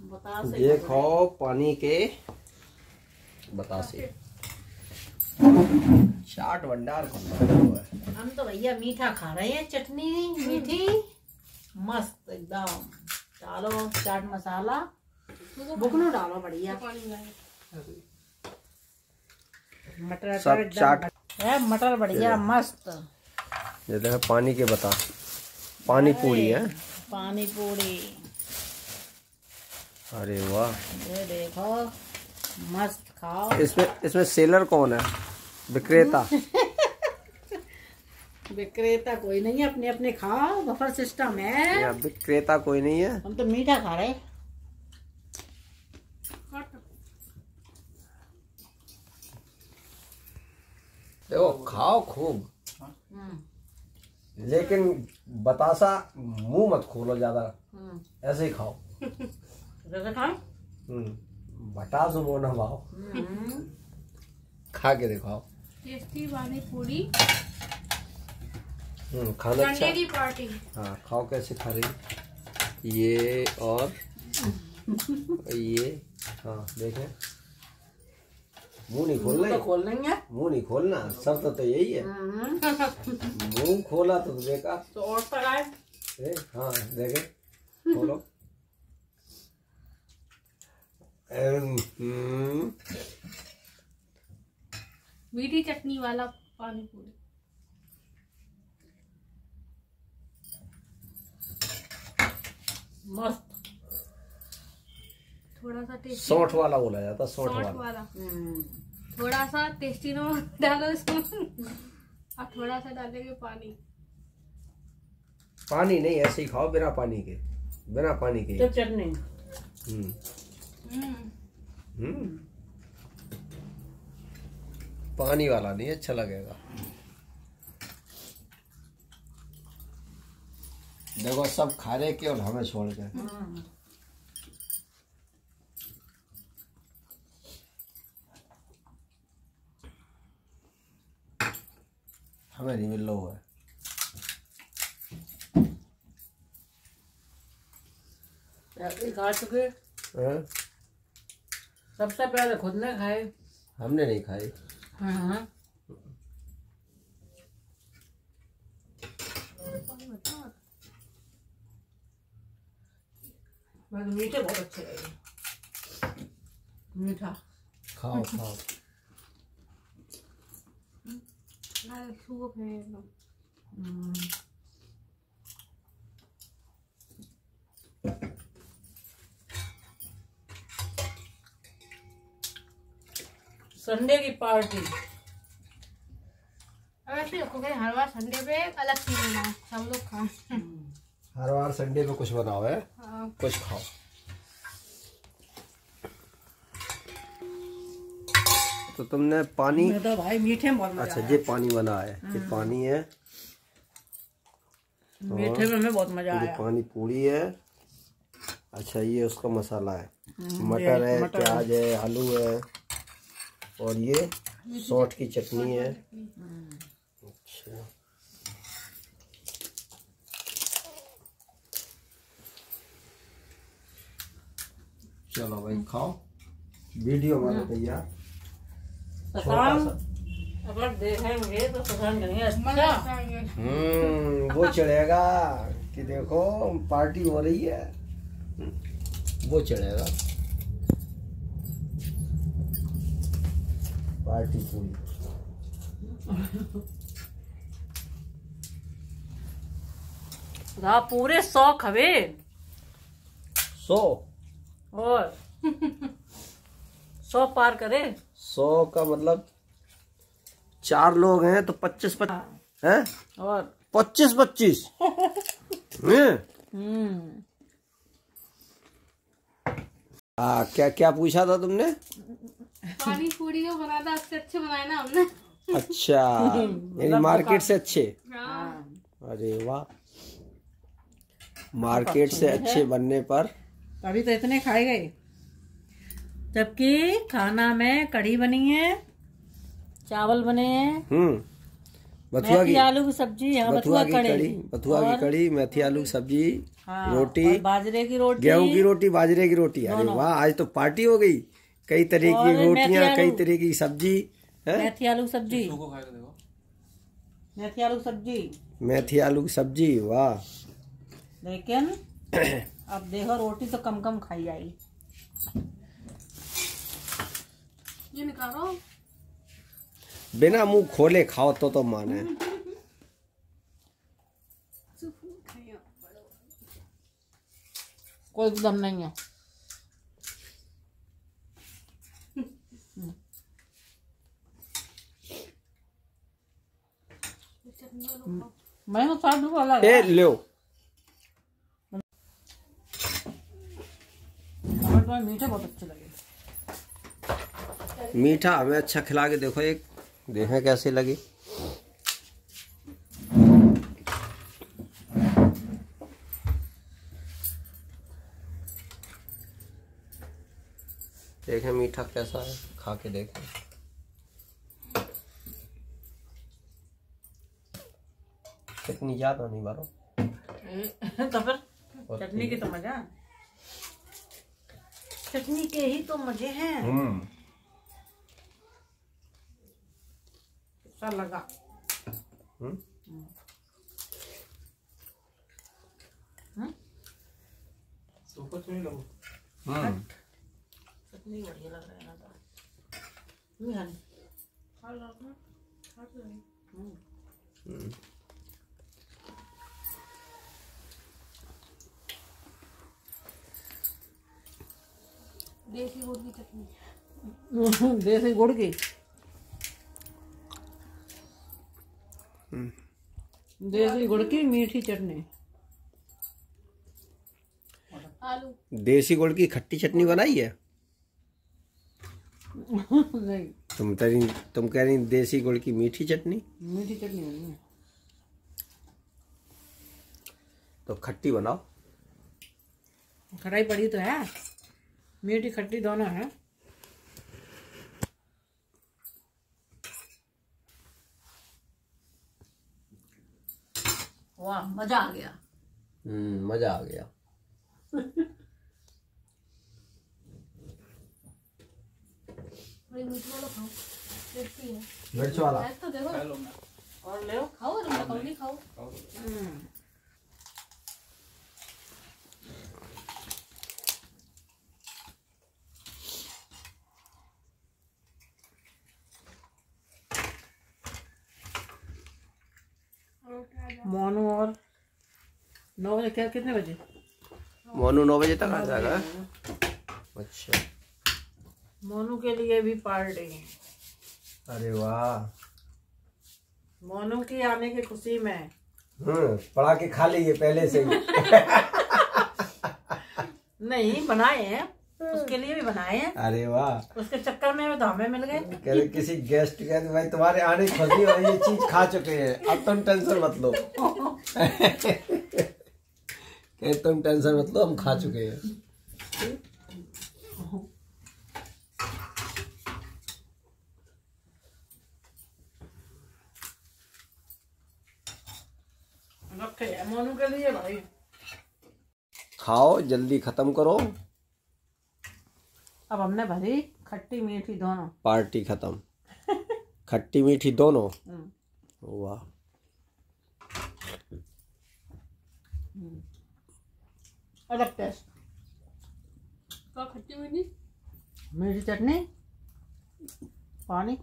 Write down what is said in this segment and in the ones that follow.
ये खाओ पानी के बतासे चाट भंडार हम तो भैया मीठा खा रहे हैं चटनी मीठी मस्त एकदम। डालो चाट मसाला। बुकनो डालो बढ़िया। मटर सब चाट। है मटर बढ़िया मस्त। ये देखो पानी के बता। पानी पूरी है? पानी पूरी। अरे वाह। ये देखो मस्त खाओ। इसमें इसमें सेलर कौन है? विक्रेता। विक्रेता कोई नहीं है अपने अपने खाओ बफर सिस्टम है। विक्रेता कोई नहीं है। हम तो मीठा खा रहे। देखो खाओ खूब। हम्म, लेकिन बतासा मुँह मत खोलो ज़्यादा। हम्म। ऐसे ही खाओ। खाओ हम्म बटास वो ना भाओ हम्म, खा के दिखाओ टेस्टी पानी पूरी। हम्म खाना अच्छा। की पार्टी हाँ खाओ कैसे खा रही ये और ये हाँ देखें। मुँह नहीं खोलना तो खोल लेंगे। मुँह नहीं खोलना शर्त तो यही है। हम्म, मुँह खोला तो बेकार तो और पकाए हाँ देखे। खोलो। मीठी चटनी वाला पानी पूरी। मस्त। थोड़ा सा टेस्टी। सौंठ वाला बोला जाता सौंठ सॉल्ट वाला। वाला। हम्म, थोड़ा सा टेस्टी नमक डालो इसमें और थोड़ा सा डालेंगे पानी। पानी नहीं ऐसे ही खाओ बिना पानी के बिना पानी के। तो चटनी। हम्म। पानी वाला नहीं अच्छा लगेगा देखो सब खा रहे केवल हमें छोड़ के हमें नहीं मिल रहा हुआ है ऐसे चुके हाँ? सबसे पहले खुद ने खाए। हमने नहीं खाई हाँ। मीठे बहुत अच्छे लगे। मीठा। खाओ खाओ। अरे सूप है। संडे की पार्टी अब हर बार संडे पे अलग चीज़ बनाओ सब लोग खाएँ हर बार संडे पे कुछ बनाओ है? हाँ, कुछ खाओ। तो तुमने पानी तो भाई मीठे में बहुत अच्छा ये पानी बना है ये पानी है। मीठे में हमें बहुत मज़ा आया। पानी पूरी है। अच्छा ये उसका मसाला है। हम्म, मटर है प्याज है आलू है। और ये सौठ की चटनी है। अच्छा। चलो भाई खाओ। वीडियो हमारा तैयार। अगर देखेंगे तो नहीं अच्छा। हम्म वो चढ़ेगा कि देखो पार्टी हो रही है। वो चढ़ेगा। पूरी रा पूरे सौ खबे। सौ? और। सौ पार करे। सौ का मतलब चार लोग हैं तो पच्चीस पच्चीस हैं। और। पच्चीस पच्चीस? हम्म। हाँ क्या क्या पूछा था तुमने? पानी पूरी जो बना था उससे अच्छे बनाए ना हमने। अच्छा यानी मार्केट से अच्छे? हाँ। अरे वाह। मार्केट से अच्छे बनने पर। अभी तो इतने खाए गए। जबकि खाना में कढ़ी बनी है चावल बने हैं। हम्म। बथुआ की आलू की सब्ज़ी हाँ बथुआ की कढ़ी। कढ़ी बथुआ की कढ़ी मेथी आलू की सब्ज़ी हाँ, रोटी, बाजरे की रोटी। गेहूँ की रोटी बाजरे की रोटी। अरे वाह आज तो पार्टी हो गई। कई तरह की रोटियाँ कई तरह की सब्ज़ी मेथी आलू की सब्ज़ी मेथी आलू सब्ज़ी। मेथी आलू की सब्ज़ी वाह। लेकिन अब देखो रोटी तो कम कम खाई जाएगी ये निकालो। बिना मुँह खोले खाओ तो तो माने। कोई दम नहीं है चटनी वाला खाओ मैं तो साठ रुपये वाला ए लो मीठे बहुत अच्छे लगे मीठा हमें अच्छा खिला के देखो एक। देखें कैसे लगी। देखें मीठा कैसा है खा के देखें। कितनी ज़्यादा नहीं बारो तो फिर चटनी की तो मज़ा। चटनी के ही तो मज़े हैं। हम्म। अच्छा लगा। हम्म। हम्म? हम्म। चटनी बढ़िया लग रहा है ना तो। नहीं खानी खा लो ना खा तो रही। हम्म। देसी गुड़ की चटनी। देसी गुड़ की? देसी गुड़ की मीठी चटनी। आलू। देसी गुड़ की खट्टी चटनी बनाई है? नहीं। तुम रही तुम कह रही देसी गुड़ की मीठी चटनी? मीठी चटनी है। तो खट्टी बनाओ। खटाई पड़ी तो है। मीठी खट्टी दोनों है। वाह मज़ा आ गया। हम्म मज़ा आ गया। खाओ। मिर्च वाला। तो देखो। और ले खाओ तुम मकौली खाओ और क्या जा- मोनू और नौ बजे क्या कितने बजे? मोनू नौ बजे तक आ जाएगा। अच्छा। मोनू के लिए भी पार्टी अरे वाह। मोनू की आने की खुशी में। हम्म पढ़ा के खा लीजिए पहले से ही। नहीं बनाए हैं। उसके लिए भी बनाए हैं। अरे वाह। उसके चक्कर में तो हमें मिल गए। कह रहे किसी गेस्ट कहते भाई तुम्हारे आने की खुशी और ये चीज़ खा चुके हैं। अब तुम टेंशन मत लो। कहे तुम टेंशन मत लो हम खा चुके हैं। खाओ जल्दी खत्म करो। अब हमने भरी खट्टी मीठी दोनों। पार्टी खत्म। खट्टी मीठी दोनों? हम्म, वाह। अलग टेस्ट क्या खट्टी मीठी? मीठी चटनी पानी।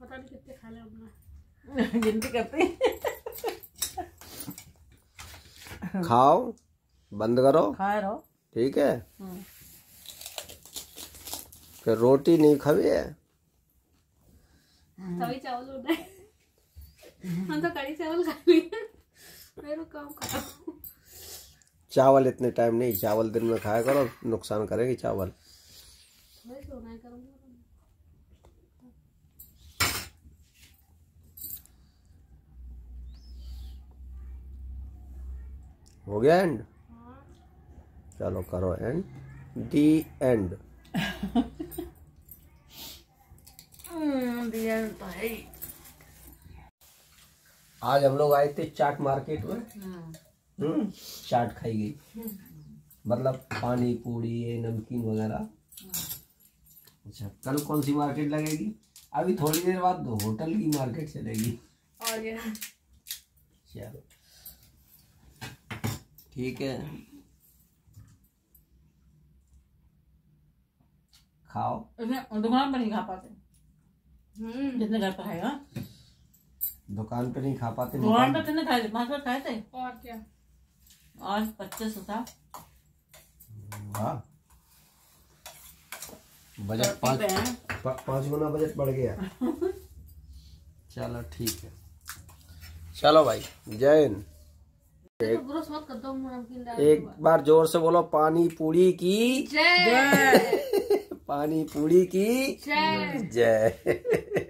पता नहीं कितने खा गिनती करते खाओ बंद करो। खाए रहो। ठीक है? हम्म। फिर रोटी नहीं खावी है। तभी चावल है। हम तो कड़ी चावल खा लिए मेरे काम करो चावल इतने टाइम नहीं चावल दिन में खाया करो नुकसान करेगी चावल वही सोना है गया एंड चलो करो एंड दी एंड तो आज हम लोग आए थे चाट मार्केट में। हम्म, चाट खाई गई। मतलब पानी पूरी ये नमकीन वगैरह। अच्छा कल कौन सी मार्केट लगेगी? अभी थोड़ी देर बाद होटल की मार्केट चलेगी। और चलो। ठीक है। खाओ। दुकान पर नहीं खा पाते। हम्म। जितने घर पर खाएगा। दुकान पे नहीं खा पाते दुकान पर कितने खाए थे? पाँच बार खाए थे? और क्या? आज पच्चीस था। वाह। बजट पाँच पाँच गुना बजट बढ़ गया। चलो ठीक है। चलो भाई जय हिंद। एक बार ज़ोर से बोलो पानी पूरी की जय। पानी पूरी की जय।